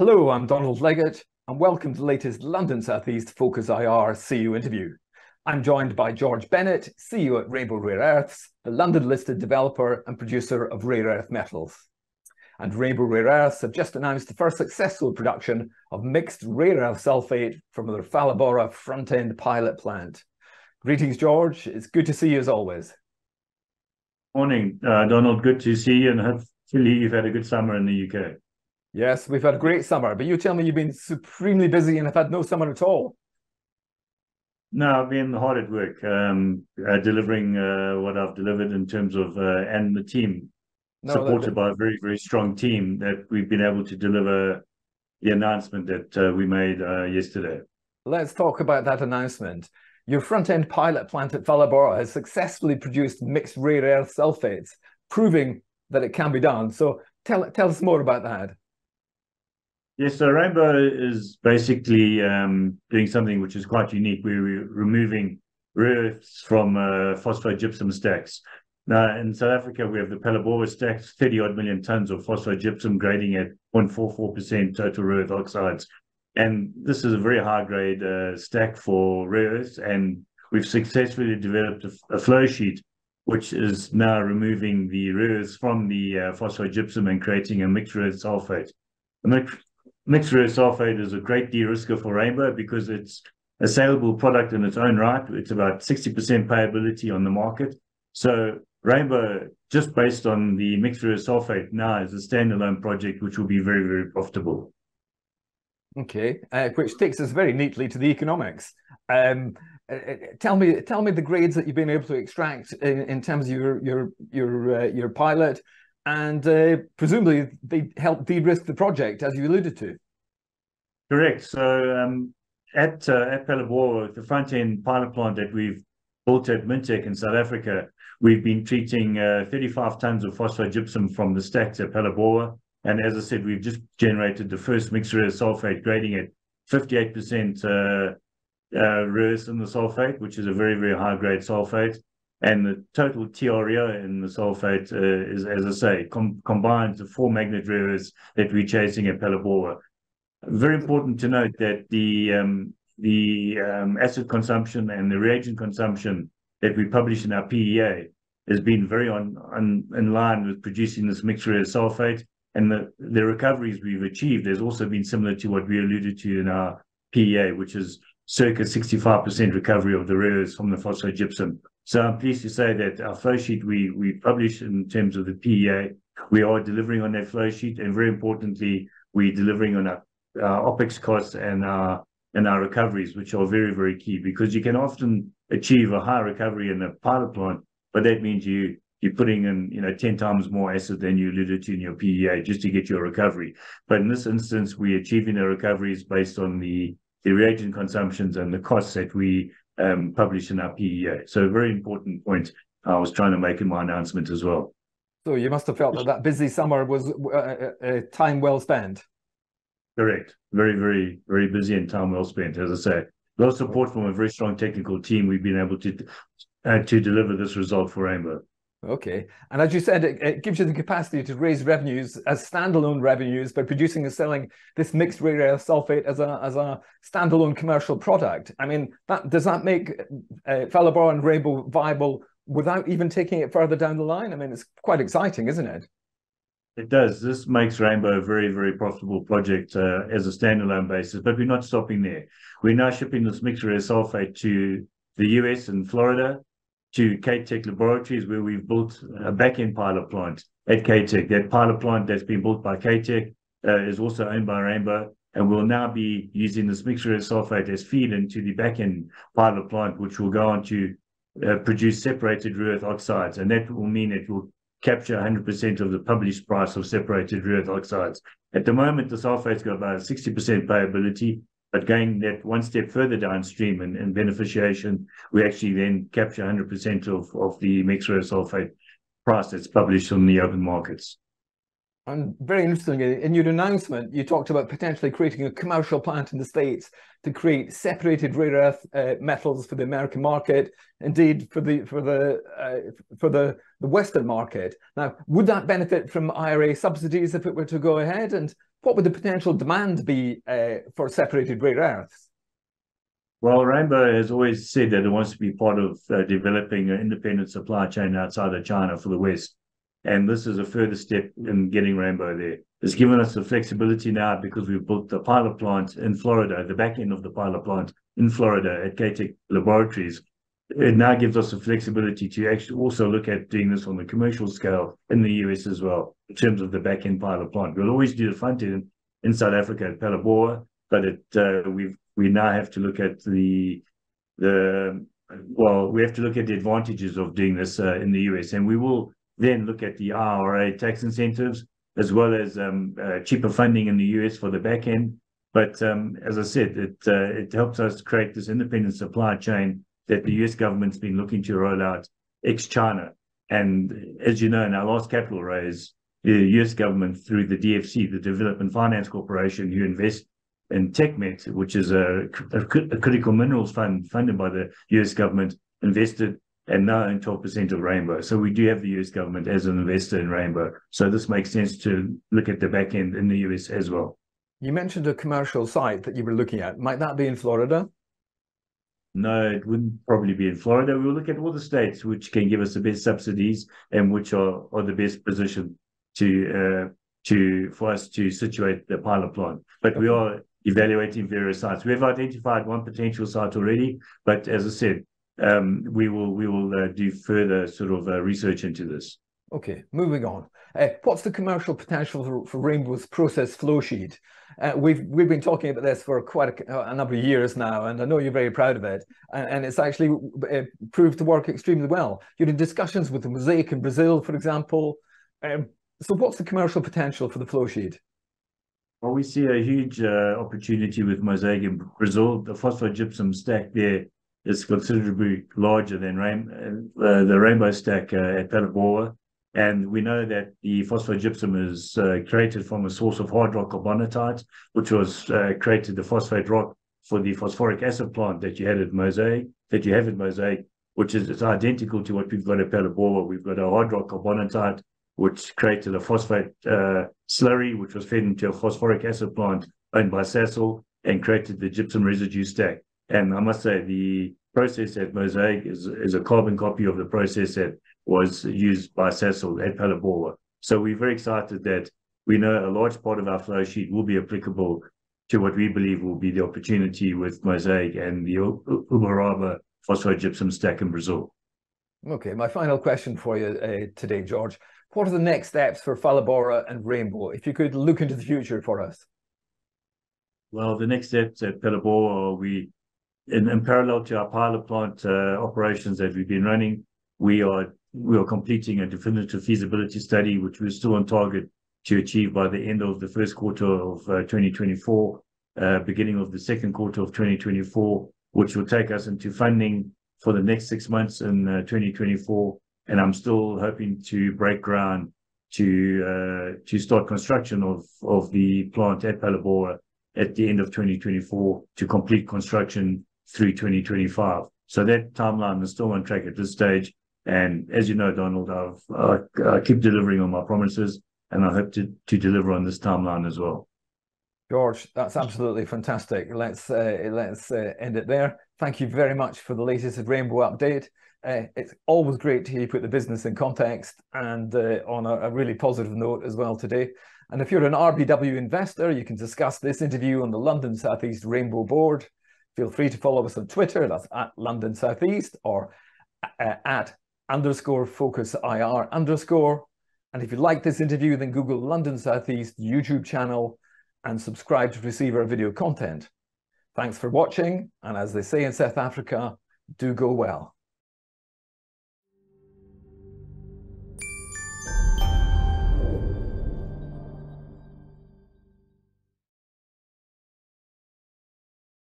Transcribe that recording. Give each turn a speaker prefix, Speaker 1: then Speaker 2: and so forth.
Speaker 1: Hello, I'm Donald Leggatt, and welcome to the latest London Southeast Focus IR CEO interview. I'm joined by George Bennett, CEO at Rainbow Rare Earths, the London-listed developer and producer of rare earth metals. And Rainbow Rare Earths have just announced the first successful production of mixed rare earth sulfate from their Phalaborwa front-end pilot plant. Greetings, George. It's good to see you as always.
Speaker 2: Morning, uh, Donald. Good to see you, and hopefully you've had a good summer in the UK.
Speaker 1: Yes, we've had a great summer, but you tell me you've been supremely busy and have had no summer at all.
Speaker 2: No, I've been hard at work, um, uh, delivering uh, what I've delivered in terms of, uh, and the team, no, supported by a very, very strong team that we've been able to deliver the announcement that uh, we made uh, yesterday.
Speaker 1: Let's talk about that announcement. Your front-end pilot plant at Phalaborwa has successfully produced mixed rare earth sulfates, proving that it can be done. So tell, tell us more about that.
Speaker 2: Yes, so Rainbow is basically um, doing something which is quite unique. We're removing rare earths from uh, phosphogypsum stacks. Now, in South Africa, we have the Phalaborwa stacks, 30 odd million tons of phosphogypsum grading at 0.44% total rare earth oxides. And this is a very high grade uh, stack for rare earths. And we've successfully developed a, flow sheet which is now removing the rare earths from the uh, phosphogypsum and creating a mixed rare sulfate. Mixed rare sulfate is a great de-risker for Rainbow because it's a saleable product in its own right. It's about 60% payability on the market. So Rainbow, just based on the mixed rare sulfate now, is a standalone project which will be very, very profitable.
Speaker 1: Okay, uh, which takes us very neatly to the economics. Um, uh, uh tell me, tell me the grades that you've been able to extract in, in terms of your your your uh, your pilot, and uh, presumably they help de-risk the project, as you alluded to.
Speaker 2: Correct. So um, at uh, at Phalaborwa, the front end pilot plant that we've built at Mintek in South Africa, we've been treating uh, 35 tons of phosphogypsum from the stacks at Phalaborwa. And as I said, we've just generated the first mixed rare sulfate grading at 58% uh, uh, in the sulfate, which is a very, very high grade sulfate. And the total TREO in the sulfate uh, is, as I say, com combined the four magnet rares that we're chasing at Phalaborwa. Very important to note that the um, the um, acid consumption and the reagent consumption that we publish in our PEA has been very on, on in line with producing this mixture of sulfate. And the, the recoveries we've achieved has also been similar to what we alluded to in our PEA, which is circa 65% recovery of the rares from the phosphogypsum. So I'm pleased to say that our flow sheet we we published in terms of the PEA, we are delivering on that flow sheet, and very importantly, we're delivering on our, our OPEX costs and our and our recoveries, which are very, very key because you can often achieve a high recovery in a pilot plant, but that means you you're putting in, you know, 10 times more acid than you alluded to in your PEA just to get your recovery. But in this instance, we're achieving the recoveries based on the, the reagent consumptions and the costs that we um, published in our PEA. So a very important point I was trying to make in my announcement as well.
Speaker 1: So you must have felt that that busy summer was uh, uh, uh, time well spent.
Speaker 2: Correct. Very, very, very busy and time well spent, as I say. A lot of support from a very strong technical team. We've been able to uh, to deliver this result for Rainbow.
Speaker 1: Okay. And as you said, it, it, gives you the capacity to raise revenues as standalone revenues by producing and selling this mixed rare earth sulfate as a as a standalone commercial product. I mean, that does that make uh, and Rainbow viable without even taking it further down the line? I mean, it's quite exciting, isn't it?
Speaker 2: It does. This makes Rainbow a very, very profitable project uh, as a standalone basis, but we're not stopping there. We're now shipping this mixed rare sulfate to the US and Florida to K-Tech Laboratories, where we've built a back-end pilot plant at K-Tech. That pilot plant that's been built by K-Tech uh, is also owned by Rainbow, and we'll now be using this mixture of sulfate as feed into the back-end pilot plant, which will go on to uh, produce separated rare earth oxides, and that will mean it will capture 100% of the published price of separated rare earth oxides. At the moment, the sulfate's got about 60% payability, but going that one step further downstream and, in beneficiation, we actually then capture 100% of, of the mixed rare sulfate price that's published on the open markets.
Speaker 1: And very interesting, in your announcement, you talked about potentially creating a commercial plant in the States to create separated rare earth uh, metals for the American market, indeed for the for the uh, for the the Western market. Now, would that benefit from IRA subsidies if it were to go ahead? And what would the potential demand be uh, for separated rare earths?
Speaker 2: Well, Rainbow has always said that it wants to be part of uh, developing an independent supply chain outside of China for the West. And this is a further step in getting Rainbow there. It's given us the flexibility now because we've built the pilot plant in Florida, the back end of the pilot plant in Florida at K-Tech Laboratories. It now gives us the flexibility to actually also look at doing this on the commercial scale in the US as well, in terms of the back end pilot plant. We'll always do the front end in South Africa at Phalaborwa, but it, uh, we've, we now have to look at the, the, well, we have to look at the advantages of doing this uh, in the US, and we will then look at the IRA tax incentives as well as um, uh, cheaper funding in the US for the back end. But um, as I said, it uh, it helps us create this independent supply chain that the US government's been looking to roll out ex China. And as you know, in our last capital raise, the US government, through the DFC, the Development Finance Corporation, who invest in TechMet, which is a, a, a critical minerals fund funded by the US government, invested and now in 12% of Rainbow. So we do have the US government as an investor in Rainbow. So this makes sense to look at the back end in the US as well.
Speaker 1: You mentioned a commercial site that you were looking at. Might that be in Florida?
Speaker 2: No, it wouldn't probably be in Florida. We'll look at all the states which can give us the best subsidies and which are, are the best position to uh, to for us to situate the pilot plant. But okay. we are evaluating various sites. We have identified one potential site already, but as I said, um, we will we will uh, do further sort of uh, research into this.
Speaker 1: Okay, moving on. Uh, what's the commercial potential for, for Rainbow's process flow sheet? Uh, we've we've been talking about this for quite a, a, number of years now, and I know you're very proud of it. And, and it's actually uh, proved to work extremely well. You're in discussions with the Mosaic in Brazil, for example. Um, so, what's the commercial potential for the flow sheet?
Speaker 2: Well, we see a huge uh, opportunity with Mosaic in Brazil. The phosphogypsum stack there is considerably larger than rain, uh, the rainbow stack uh, at Phalaborwa. And we know that the phosphogypsum is uh, created from a source of hard rock carbonatite, which was uh, created the phosphate rock for the phosphoric acid plant that you had at Mosaic, that you have at Mosaic, which is it's identical to what we've got at Phalaborwa. We've got a hard rock carbonatite, which created a phosphate uh, slurry, which was fed into a phosphoric acid plant owned by Sasol and created the gypsum residue stack. And I must say, the process at Mosaic is, is a carbon copy of the process that was used by Sasol at Phalaborwa. So we're very excited that we know a large part of our flow sheet will be applicable to what we believe will be the opportunity with Mosaic and the Uberaba phosphogypsum stack in Brazil.
Speaker 1: Okay, my final question for you uh, today, George. What are the next steps for Phalaborwa and Rainbow? If you could look into the future for us.
Speaker 2: Well, the next steps at Phalaborwa, we in, in parallel to our pilot plant uh, operations that we've been running, we are we are completing a definitive feasibility study, which we're still on target to achieve by the end of the first quarter of uh, 2024, uh, beginning of the second quarter of 2024, which will take us into funding for the next six months in uh, 2024. And I'm still hoping to break ground to to start construction of of the plant at Phalaborwa at the end of 2024 to complete construction through 2025. So that timeline is still on track at this stage. And as you know, Donald, I've, uh, I keep delivering on my promises, and I hope to, to deliver on this timeline as well.
Speaker 1: George, that's absolutely fantastic. Let's uh, let's uh, end it there. Thank you very much for the latest Rainbow update. Uh, it's always great to hear you put the business in context and uh, on a, a, really positive note as well today. And if you're an RBW investor, you can discuss this interview on the London Southeast Rainbow Board. Feel free to follow us on Twitter, that's at London Southeast, or uh, at underscore focus IR underscore. And if you like this interview, then Google London Southeast YouTube channel and subscribe to receive our video content. Thanks for watching, and as they say in South Africa, do go well.